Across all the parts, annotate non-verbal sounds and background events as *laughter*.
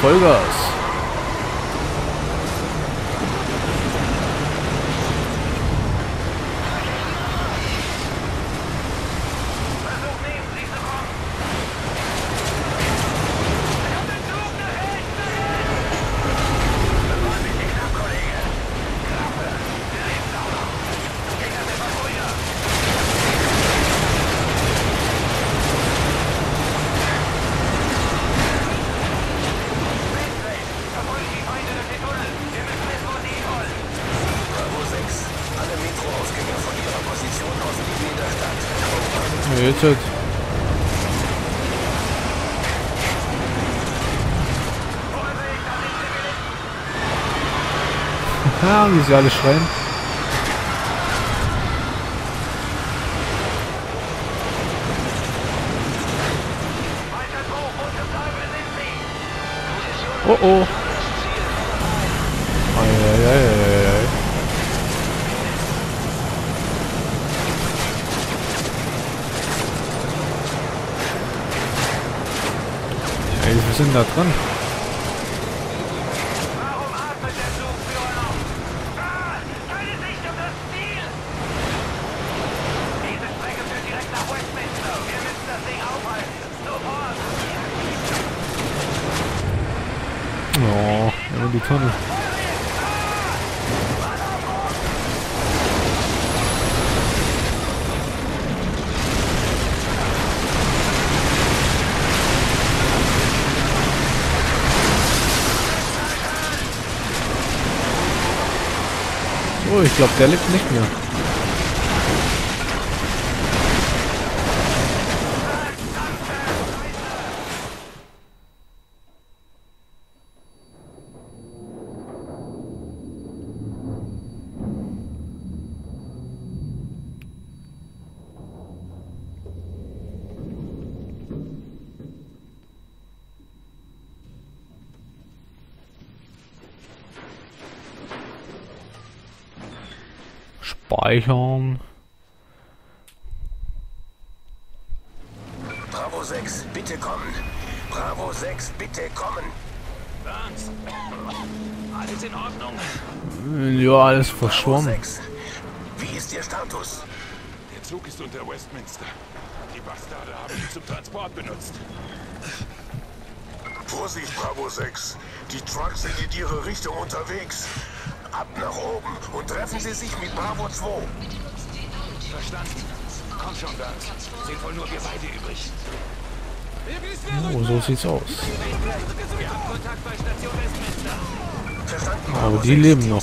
Vollgas. Bravo 6. Alle Metroausgänge von Ihrer Position aus liegen in der Stadt. Ja, jetzt halt. Ja, wie sie alle schreien. Oh oh. Eieieiei. Ey, wir sind da dran. Warum atmet der Zugführer noch? Ah, keine Sicht um das Ziel! Diese Strecke führt direkt nach Westminster. Wir müssen das Ding aufhalten. Sofort! Oh, Tonne. Oh, ich glaube, der lebt nicht mehr. Speichern. Bravo 6, bitte kommen. Bravo 6, bitte kommen. Burns, alles in Ordnung? Ja, alles Bravo verschwommen. 6. Wie ist Ihr Status? Der Zug ist unter Westminster. Die Bastarde haben ihn zum Transport benutzt. Vorsicht, Bravo 6. Die Trucks sind in Ihre Richtung unterwegs. Ab nach oben und treffen Sie sich mit Bravo 2. Verstanden. Komm schon, Burns. Sind wohl nur wir beide übrig. Oh, so sieht's aus. Aber die 6. leben noch.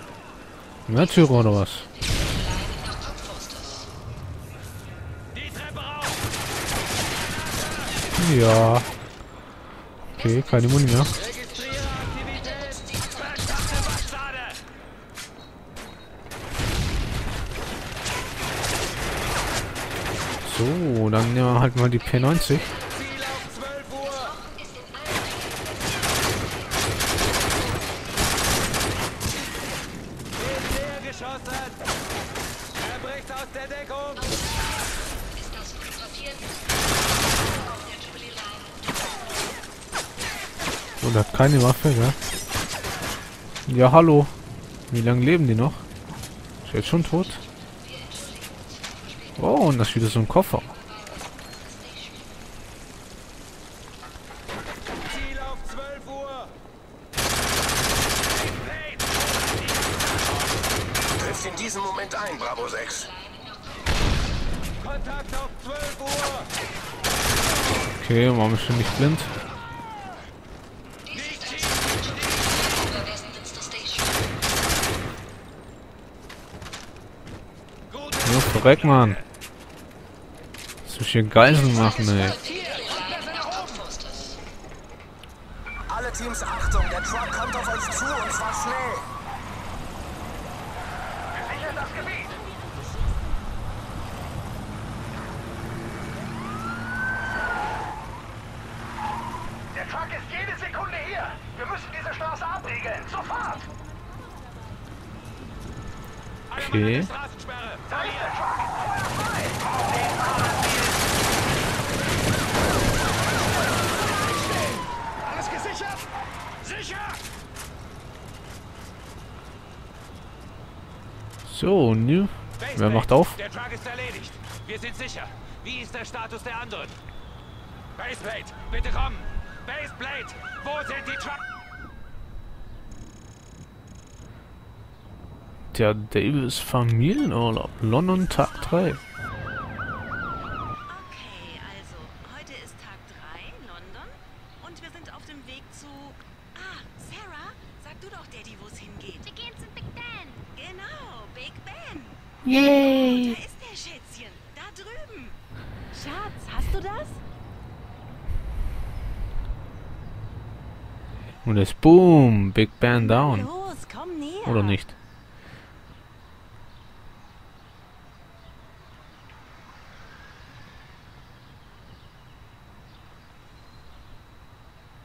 Märtyrer oder was? Ja. Okay, keine Muni mehr. So, dann wir halt mal die P90. Ziel auf 12 Uhr. Wird leer geschossen. Er bricht aus der Deckung. ist das fotografiert. Auf der Jubilee Line. Und hat keine Waffe, gell? Ja, hallo. Wie lange leben die noch? Ist jetzt schon tot? Oh, und das ist wieder so ein Koffer. Ziel auf 12 Uhr. Trifft in diesem Moment ein, Bravo 6. Kontakt auf 12 Uhr. Okay, warum ist schon nicht blind? Westminster Station. Verreck, Mann. Was soll ich hier Geiseln machen, ey? Alle Teams Achtung, der Truck kommt auf euch zu und zwar schnell. Wir sichern das Gebiet. Der Truck ist jede Sekunde hier. Wir müssen diese Straße abriegeln. Sofort. Okay. Straßensperre. Da ist der Truck. Feuer frei. Alles gesichert? Sicher! So, nu. Wer macht auf? Der Truck ist erledigt. Wir sind sicher. Wie ist der Status der anderen? Baseplate, bitte kommen! Baseplate, wo sind die Truck... Der Davis Familienurlaub. London Tag 3. Okay, also heute ist Tag 3, London. Und wir sind auf dem Weg zu... Ah, Sarah, sag du doch Daddy, wo es hingeht. Wir gehen zu Big Ben. Genau, Big Ben. Yay! Da ist der Schätzchen, da drüben. Schatz, hast du das? Und es boom, Big Band down. Los, komm näher. Oder nicht?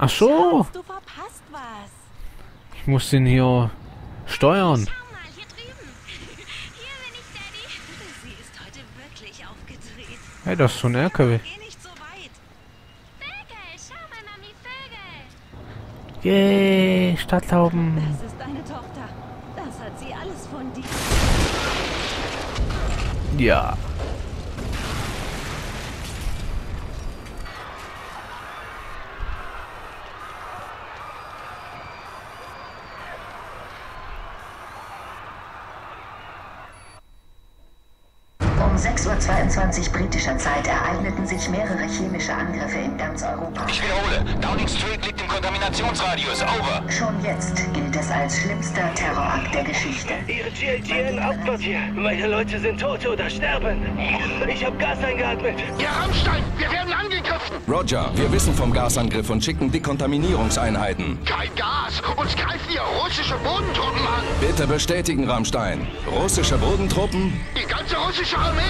Ach so, Schatz, du verpasst was. ich muss den hier steuern. *laughs* Hey, das ist so ein LKW. Yay, Stadtlauben. Das ist deine Tochter. Das hat sie alles von dir. Ja. Um 6.22 Uhr britischer Zeit ereigneten sich mehrere chemische Angriffe in ganz Europa. Ich wiederhole, Downing Street liegt im Kontaminationsradius. Over. Schon jetzt gilt es als schlimmster Terrorakt der Geschichte. Ihre GLGN Hauptquartier. Meine Leute sind tot oder sterben. Ich habe Gas eingeatmet. Ja, Rammstein, wir werden angegriffen. Roger, wir wissen vom Gasangriff und schicken Dekontaminierungseinheiten. Kein Gas. Uns greifen hier russische Bodentruppen. Bitte bestätigen, Rammstein. Russische Bodentruppen? Die ganze russische Armee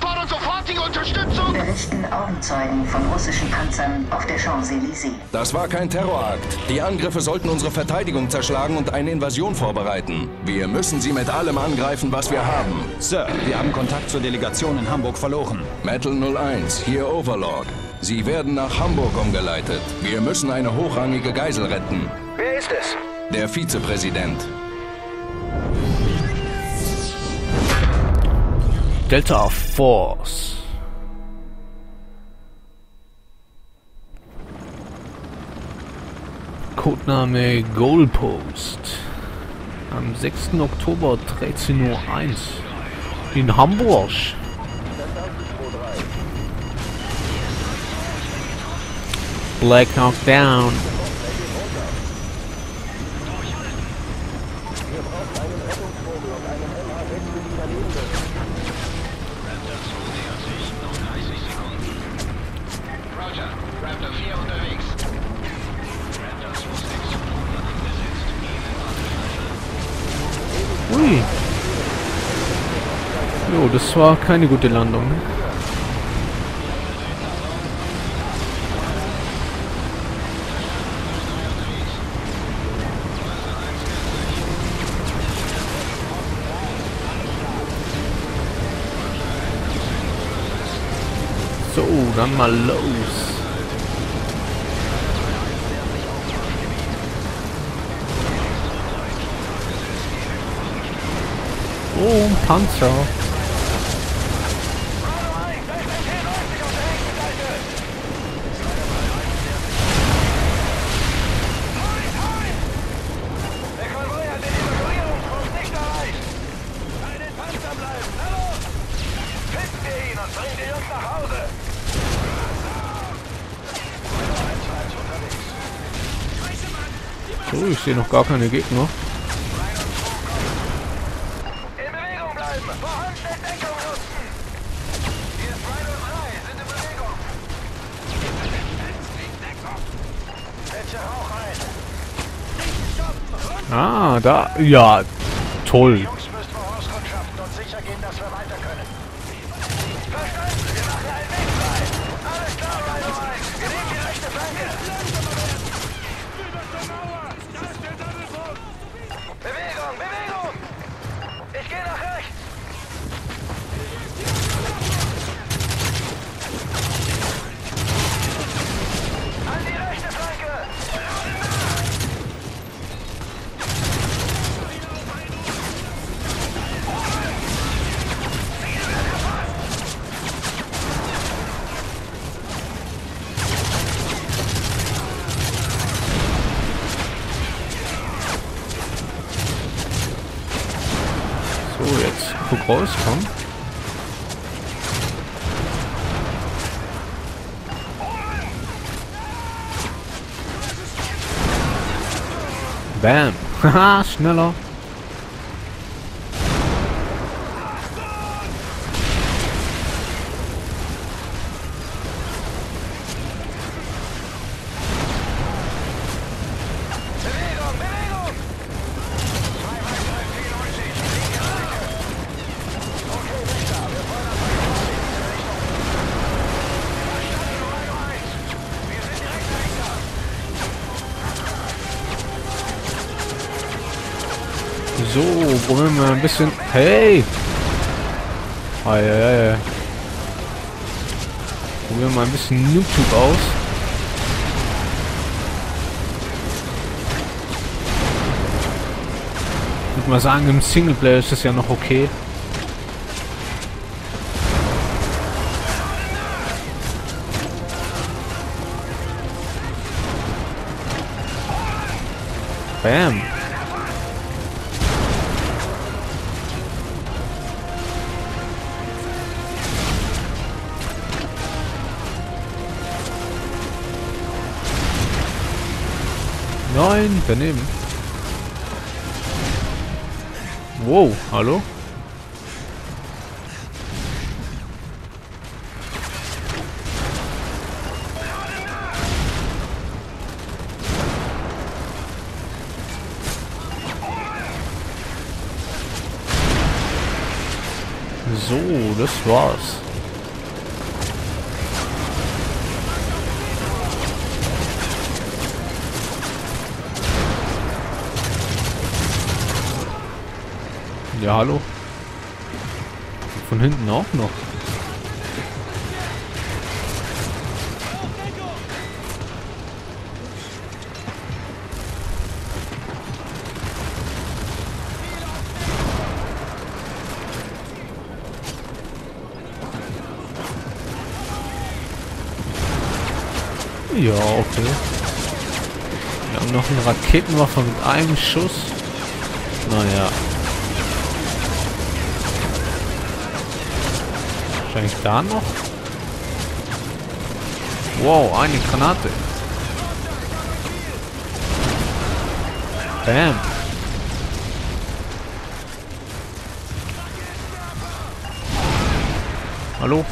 fordert sofortige Unterstützung. Berichten Augenzeugen von russischen Panzern auf der Champs-Élysées. Das war kein Terrorakt. Die Angriffe sollten unsere Verteidigung zerschlagen und eine Invasion vorbereiten. Wir müssen sie mit allem angreifen, was wir haben. Sir, wir haben Kontakt zur Delegation in Hamburg verloren. Metal 01, hier Overlord. Sie werden nach Hamburg umgeleitet. Wir müssen eine hochrangige Geisel retten. Wer ist es? Der Vizepräsident. Delta Force. Codename Goalpost. Am 6. Oktober 13.01 Uhr in Hamburg. Black Hawk down. Das war keine gute Landung. So, dann mal los. Boom, Panzer. Der Konvoi hat den Evakuierungspunkt nicht erreicht. Bei den Panzern bleiben. Hallo? Finden wir ihn und bringen die Jungs nach Hause. So, ich sehe noch gar keine Gegner. In Bewegung bleiben. Vorhandene Deckung nutzen. Hier ist 2 und 3. Sind in Bewegung. Setze Rauch ein. Ah, da. Ja, toll. Jungs müssen vorauskundschaften und sicher gehen, dass wir weiter können. Verstanden. Wir machen einen Weg frei. Alles klar, Rhino 1. Wir nehmen die rechte Flanke. Bewegung, Bewegung. Ich gehe nach rechts. An die rechte Flanke. So, jetzt guck raus, komm. Bam. *laughs* Haha, schneller. Probieren wir ein bisschen. Hey! Eieiei. Probieren wir mal ein bisschen YouTube aus. Ich würde mal sagen, im Singleplayer ist das ja noch okay. Bam. Nein, daneben. Wow, hallo? So, das war's. Ja, hallo. Von hinten auch noch. Ja, okay. Wir haben noch eine Raketenwaffe mit einem Schuss. Naja. Wahrscheinlich da noch. Wow, eine Granate. Bam. Hallo?